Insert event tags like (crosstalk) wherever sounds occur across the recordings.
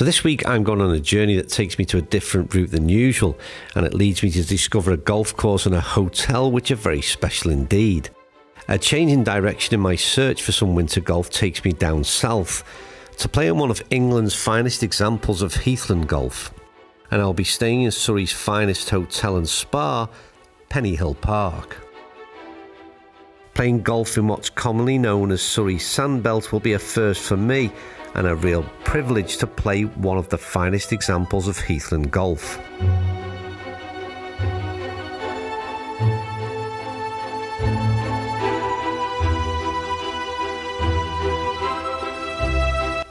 So this week I'm going on a journey that takes me to a different route than usual and it leads me to discover a golf course and a hotel which are very special indeed. A change in direction in my search for some winter golf takes me down south to play on one of England's finest examples of heathland golf. And I'll be staying in Surrey's finest hotel and spa, Pennyhill Park. Playing golf in what's commonly known as Surrey's Sandbelt will be a first for me and a real privilege to play one of the finest examples of heathland golf.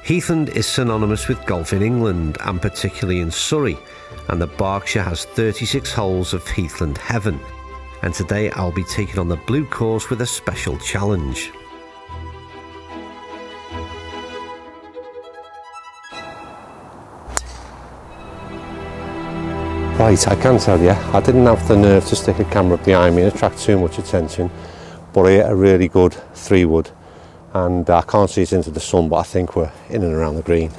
Heathland is synonymous with golf in England and particularly in Surrey, and the Berkshire has 36 holes of Heathland heaven. And today I'll be taking on the blue course with a special challenge. Right, I can tell you, I didn't have the nerve to stick a camera behind me and attract too much attention, but I hit a really good three wood and uh, I can't see it into the sun, but I think we're in and around the green.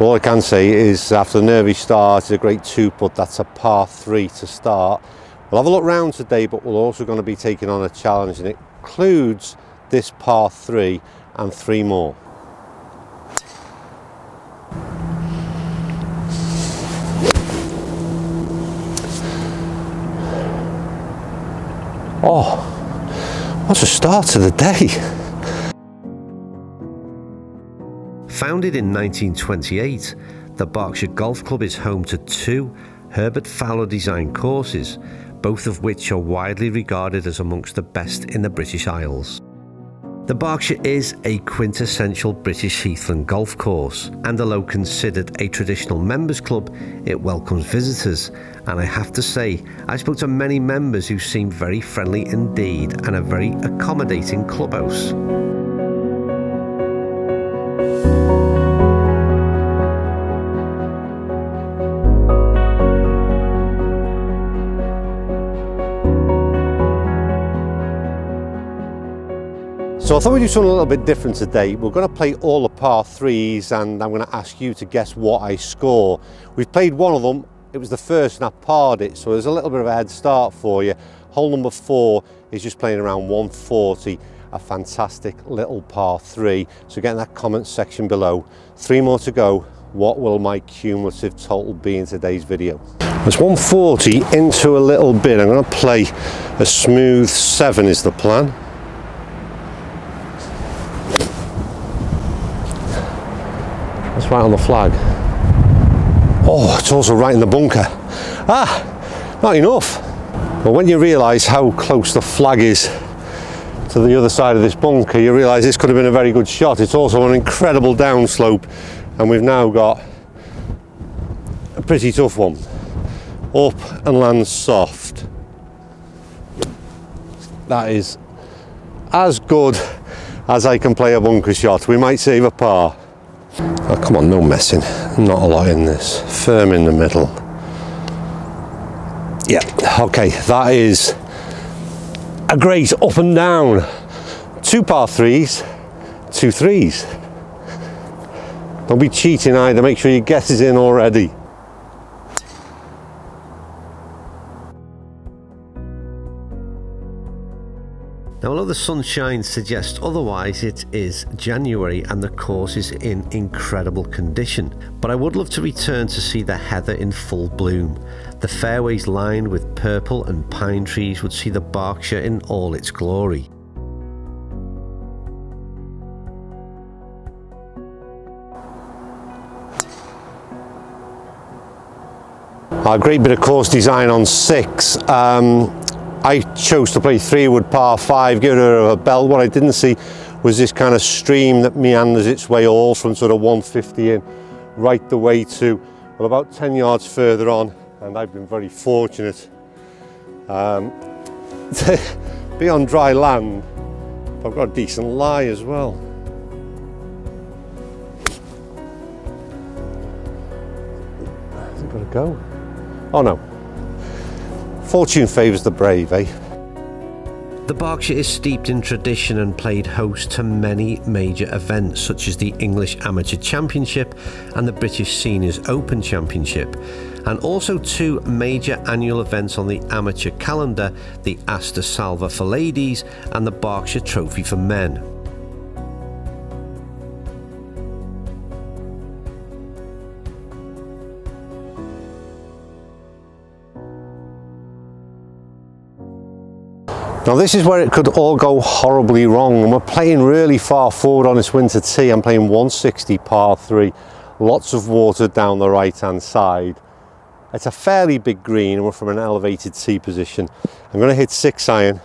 All I can say is after the nervy start, it's a great two putt, that's a par three to start. We'll have a look round today, but we're also going to be taking on a challenge and it includes this par three and three more. Oh, what a start to the day. Founded in 1928, the Berkshire Golf Club is home to two Herbert Fowler designed courses, both of which are widely regarded as amongst the best in the British Isles. The Berkshire is a quintessential British heathland golf course, and although considered a traditional members club, it welcomes visitors. And I have to say, I spoke to many members who seemed very friendly indeed and a very accommodating clubhouse. I thought we'd do something a little bit different today. We're going to play all the par threes and I'm going to ask you to guess what I score. We've played one of them, it was the first and I parred it, so there's a little bit of a head start for you. Hole number four is just playing around 140, a fantastic little par three. So get in that comment section below. Three more to go. What will my cumulative total be in today's video? It's 140 into a little bit. I'm going to play a smooth seven is the plan. Right on the flag. Oh, it's also right in the bunker. Ah, not enough. But when you realise how close the flag is to the other side of this bunker, you realise this could have been a very good shot. It's also an incredible downslope, and we've now got a pretty tough one. Up and land soft. That is as good as I can play a bunker shot. We might save a par. Oh, come on, no messing. Not a lot in this. Firm in the middle. Yeah, okay, that is a great up and down. Two par threes, two threes. Don't be cheating either, make sure your guess is in already. Now, although the sunshine suggests otherwise, it is January and the course is in incredible condition. But I would love to return to see the heather in full bloom. The fairways lined with purple and pine trees would see the Berkshire in all its glory. A great bit of course design on six. Um, I chose to play three wood par five, give her a belt. What I didn't see was this kind of stream that meanders its way all from sort of 150 in right the way to well about 10 yards further on and I've been very fortunate. Um, to (laughs) be on dry land I've got a decent lie as well. Has it got to go? Oh no Fortune favours the brave, eh? The Berkshire is steeped in tradition and played host to many major events such as the English Amateur Championship and the British Seniors Open Championship, and also two major annual events on the amateur calendar the Astor Salver for ladies and the Berkshire Trophy for men. Now this is where it could all go horribly wrong and we're playing really far forward on this winter tee. I'm playing 160 par 3, lots of water down the right hand side. It's a fairly big green and we're from an elevated tee position. I'm going to hit 6 iron,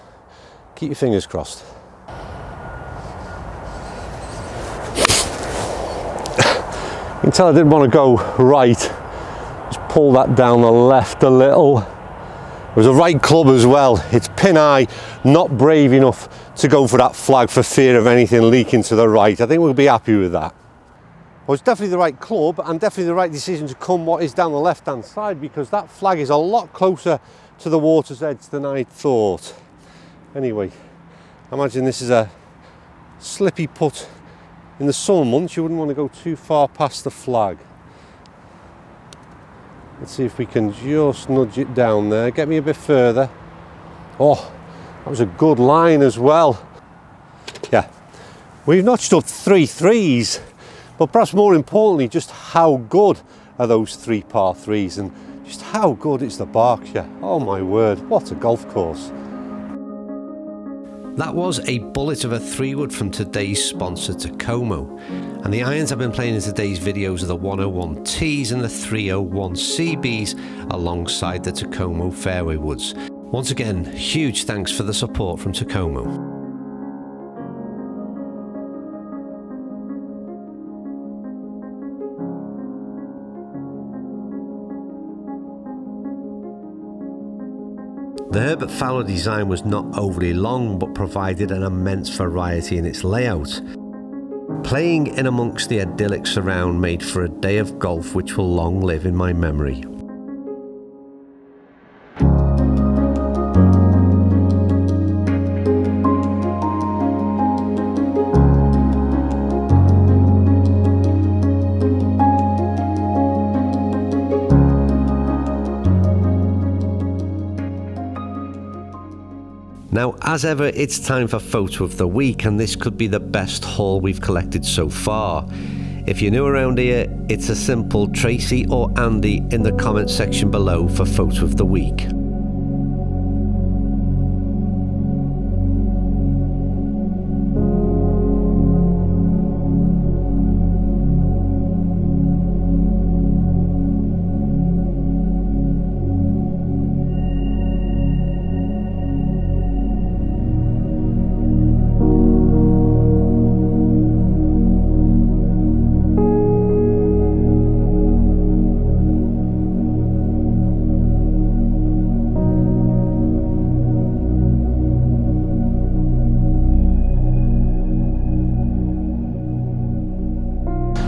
keep your fingers crossed. You can tell I didn't want to go right, just pull that down the left a little it was a right club as well. It's pin high, not brave enough to go for that flag for fear of anything leaking to the right. I think we'll be happy with that. Well, it's definitely the right club and definitely the right decision to come what is down the left hand side because that flag is a lot closer to the water's edge than I thought. Anyway, I imagine this is a slippy putt. In the summer months, you wouldn't want to go too far past the flag. Let's see if we can just nudge it down there. Get me a bit further. Oh, that was a good line as well. Yeah, we've notched up three threes, but perhaps more importantly, just how good are those three par threes and just how good is the Berkshire. Oh my word, what a golf course. That was a bullet of a three wood from today's sponsor Takomo. And the irons I've been playing in today's videos are the 101Ts and the 301CBs alongside the Takomo fairway woods. Once again, huge thanks for the support from Takomo. The Herbert Fowler design was not overly long but provided an immense variety in its layout. Playing in amongst the idyllic surround made for a day of golf which will long live in my memory. As ever, it's time for photo of the week, and this could be the best haul we've collected so far. If you're new around here, it's a simple Tracy or Andy in the comment section below for photo of the week.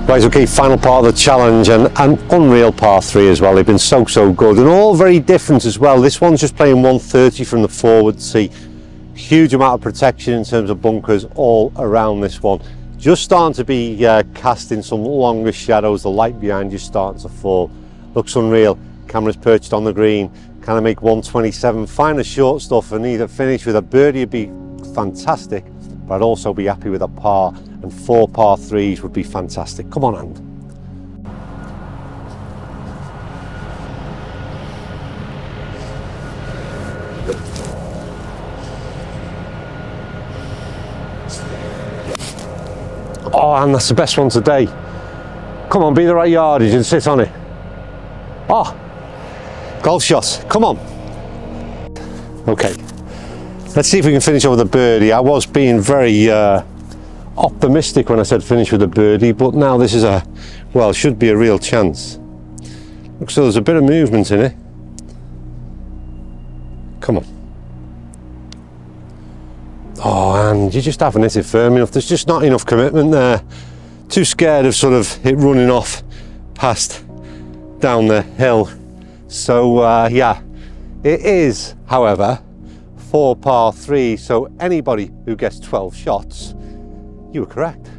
Right, okay, final part of the challenge and an unreal par three as well. They've been so, so good and all very different as well. This one's just playing 130 from the forward tee. Huge amount of protection in terms of bunkers all around this one. Just starting to be uh, casting some longer shadows. The light behind you starting to fall. Looks unreal. Camera's perched on the green. Can I make 127? Find the short stuff and either finish with a birdie would be fantastic, but I'd also be happy with a par and four par threes would be fantastic. Come on, and. Oh, and that's the best one today. Come on, be the right yardage and sit on it. Oh, golf shot. Come on. Okay. Let's see if we can finish over the birdie. I was being very uh, optimistic when I said finish with a birdie, but now this is a, well, should be a real chance. Looks so there's a bit of movement in it. Come on. Oh, and you just haven't hit it firm enough. There's just not enough commitment there. Too scared of sort of it running off past down the hill. So uh, yeah, it is, however, four par three. So anybody who gets 12 shots, you were correct.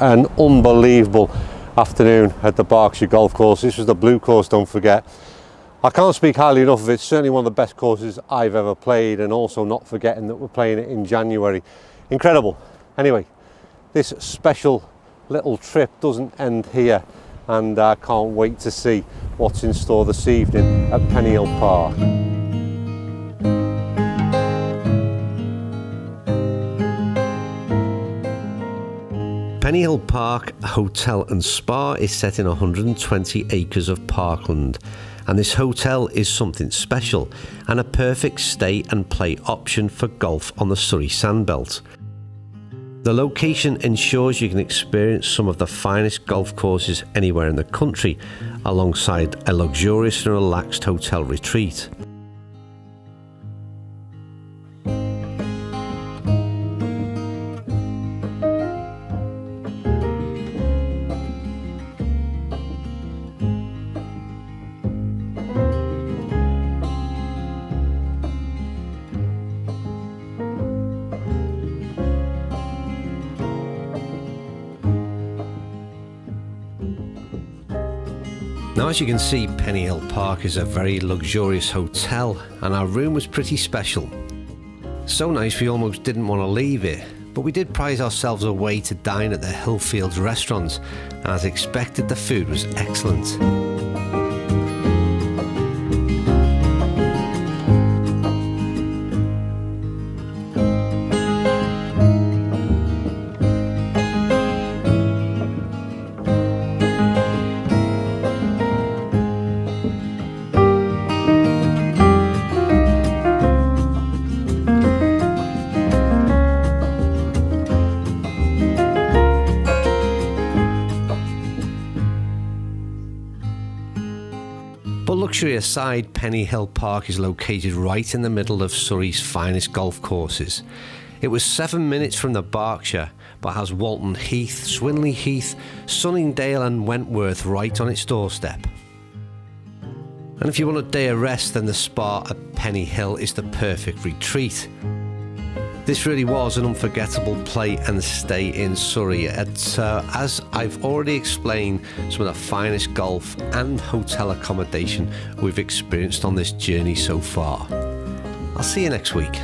An unbelievable afternoon at the Berkshire Golf Course. This was the blue course, don't forget. I can't speak highly enough of it. It's certainly one of the best courses I've ever played and also not forgetting that we're playing it in January. Incredible. Anyway, this special little trip doesn't end here and I can't wait to see what's in store this evening at Pennyhill Park. Pennyhill Park Hotel and Spa is set in 120 acres of parkland, and this hotel is something special and a perfect stay and play option for golf on the Surrey Sandbelt. The location ensures you can experience some of the finest golf courses anywhere in the country, alongside a luxurious and relaxed hotel retreat. As you can see Pennyhill Park is a very luxurious hotel and our room was pretty special. So nice we almost didn't want to leave it but we did prize ourselves away to dine at the Hillfields restaurant and as expected the food was excellent. Luxury aside, Penny Hill Park is located right in the middle of Surrey's finest golf courses. It was seven minutes from the Berkshire, but has Walton Heath, Swinley Heath, Sunningdale, and Wentworth right on its doorstep. And if you want a day of rest, then the spa at Penny Hill is the perfect retreat. This really was an unforgettable play and stay in Surrey. At, uh, as I've already explained, some of the finest golf and hotel accommodation we've experienced on this journey so far. I'll see you next week.